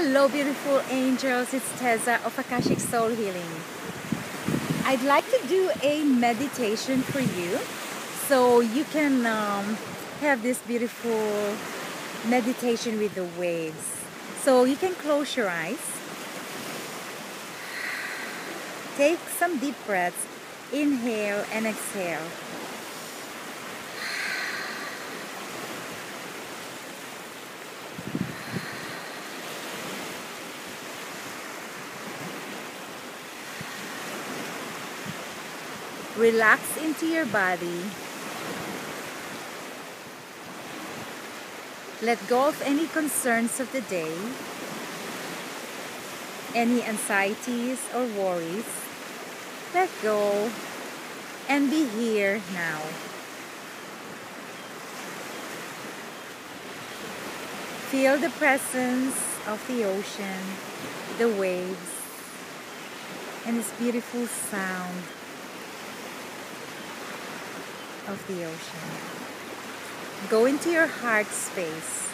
Hello, beautiful angels. It's Teza of Akashic Soul Healing. I'd like to do a meditation for you so you can um, have this beautiful meditation with the waves. So you can close your eyes, take some deep breaths, inhale and exhale. Relax into your body. Let go of any concerns of the day, any anxieties or worries. Let go and be here now. Feel the presence of the ocean, the waves, and this beautiful sound of the ocean. Go into your heart space.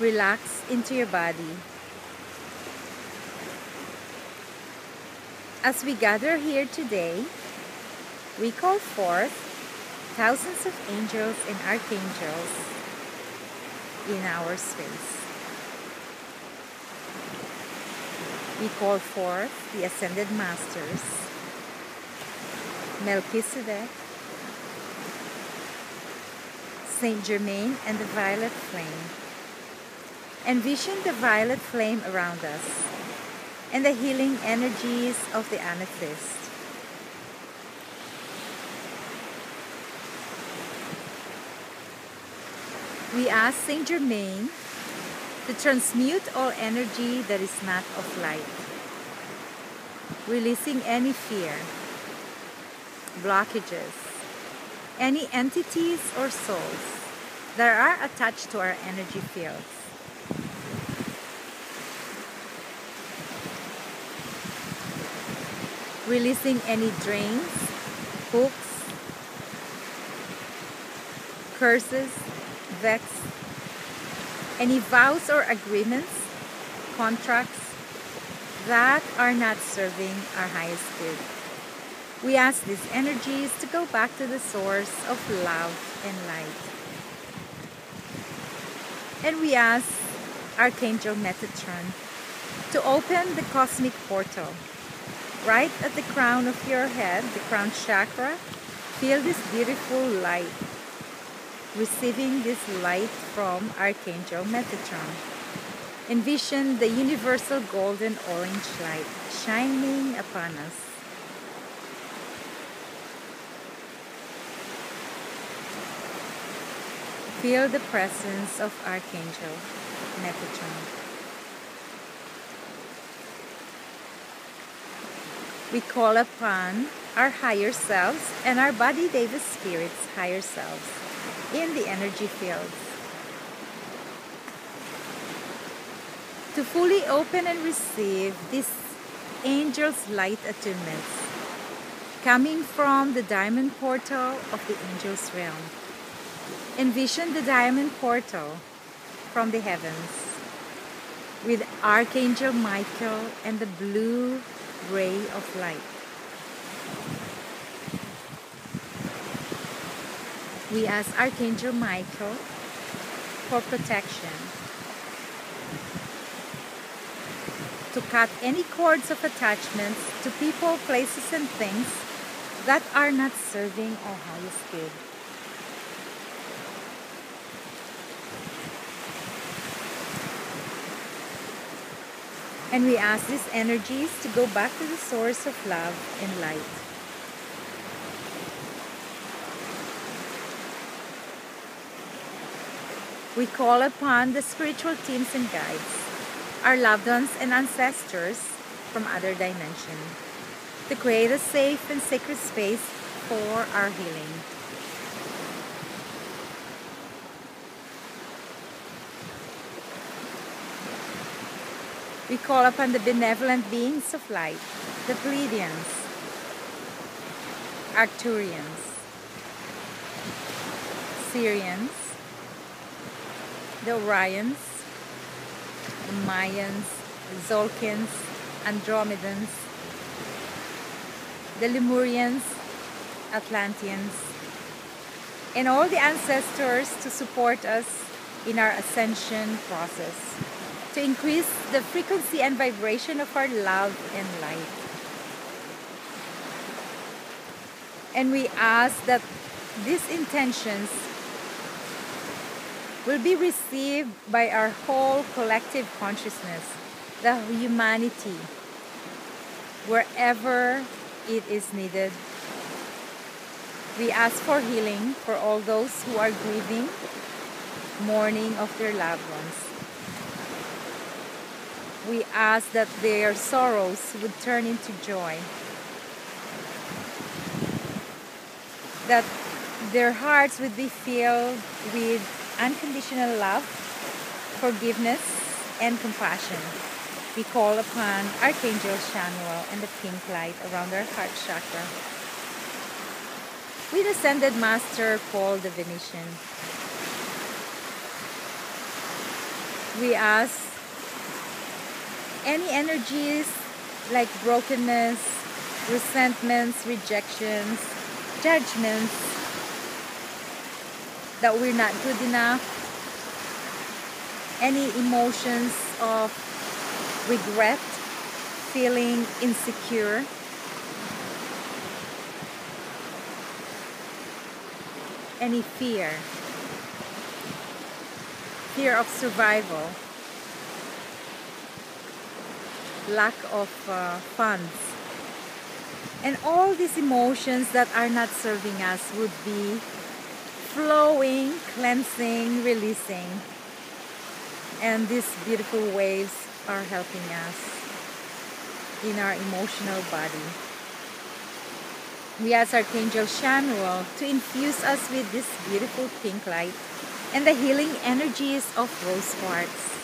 Relax into your body. As we gather here today, we call forth thousands of angels and archangels in our space. We call forth the Ascended Masters, Melchizedek, Saint Germain, and the violet flame. Envision the violet flame around us and the healing energies of the amethyst. We ask Saint Germain to transmute all energy that is not of light, releasing any fear, blockages, any entities or souls that are attached to our energy fields. Releasing any drains, hooks, curses, vex, any vows or agreements, contracts that are not serving our highest good. We ask these energies to go back to the source of love and light. And we ask Archangel Metatron to open the cosmic portal right at the crown of your head, the crown chakra. Feel this beautiful light receiving this light from Archangel Metatron. Envision the universal golden orange light shining upon us. Feel the presence of Archangel Metatron. We call upon our higher selves and our body devas spirits higher selves in the energy fields. To fully open and receive this angel's light attunements coming from the diamond portal of the angel's realm. Envision the diamond portal from the heavens with Archangel Michael and the blue ray of light. We ask Archangel Michael for protection to cut any cords of attachments to people, places, and things that are not serving our highest good. And we ask these energies to go back to the source of love and light. We call upon the spiritual teams and guides, our loved ones and ancestors from other dimensions, to create a safe and sacred space for our healing. We call upon the benevolent beings of light, the Pleiadians, Arcturians, Sirians, the Orions, the Mayans, the Zolkins, Andromedans, the Lemurians, Atlanteans, and all the ancestors to support us in our ascension process, to increase the frequency and vibration of our love and light. And we ask that these intentions will be received by our whole collective consciousness, the humanity, wherever it is needed. We ask for healing for all those who are grieving, mourning of their loved ones. We ask that their sorrows would turn into joy. That their hearts would be filled with unconditional love, forgiveness, and compassion. We call upon Archangel Chamuel and the pink light around our heart chakra. With Ascended Master Paul the Venetian. We ask any energies like brokenness, resentments, rejections, judgments, that we're not good enough, any emotions of regret, feeling insecure, any fear, fear of survival, lack of uh, funds, and all these emotions that are not serving us would be flowing, cleansing, releasing. And these beautiful waves are helping us in our emotional body. We ask Archangel Chamuel to infuse us with this beautiful pink light and the healing energies of rose quartz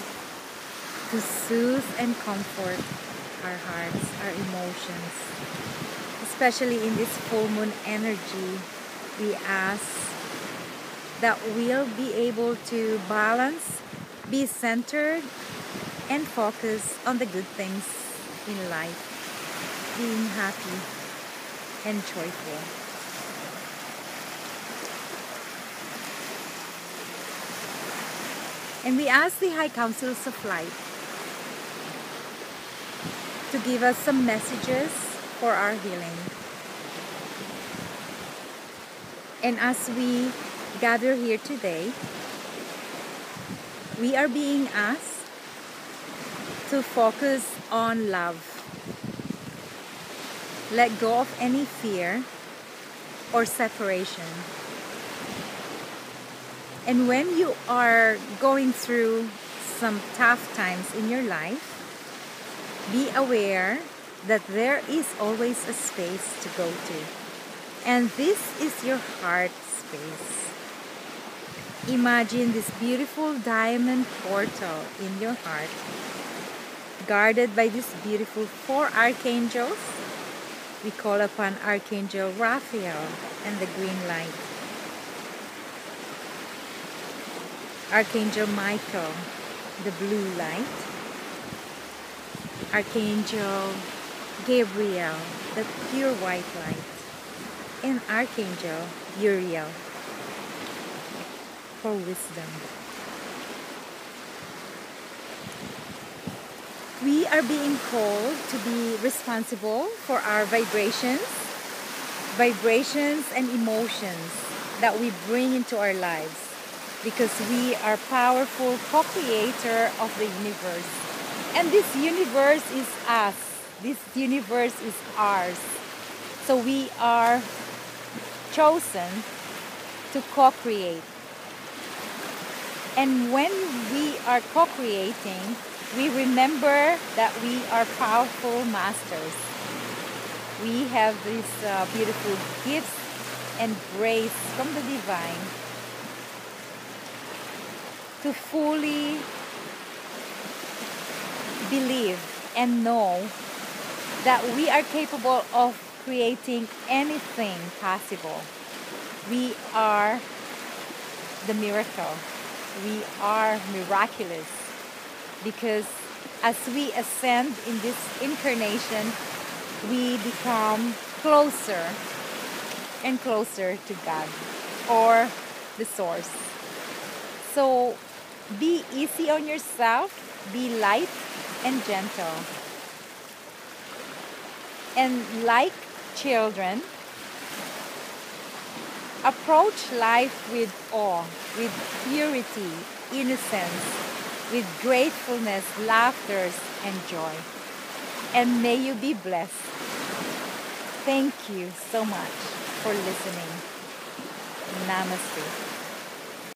to soothe and comfort our hearts, our emotions. Especially in this full moon energy, we ask that we'll be able to balance, be centered, and focus on the good things in life, being happy and joyful. And we ask the High Councils of Light to give us some messages for our healing. And as we gather here today, we are being asked to focus on love. Let go of any fear or separation. And when you are going through some tough times in your life, be aware that there is always a space to go to. And this is your heart space. Imagine this beautiful diamond portal in your heart, guarded by these beautiful four archangels. We call upon Archangel Raphael and the green light. Archangel Michael, the blue light. Archangel Gabriel, the pure white light. And Archangel Uriel, for wisdom. We are being called to be responsible for our vibrations, vibrations and emotions that we bring into our lives because we are powerful co-creator of the universe. And this universe is us. This universe is ours. So we are chosen to co-create and when we are co creating, we remember that we are powerful masters. We have these uh, beautiful gifts and grace from the divine to fully believe and know that we are capable of creating anything possible. We are the miracle. We are miraculous because as we ascend in this incarnation, we become closer and closer to God or the source. So be easy on yourself, be light and gentle. And like children, approach life with awe, with purity, innocence, with gratefulness, laughter, and joy. And may you be blessed. Thank you so much for listening. Namaste.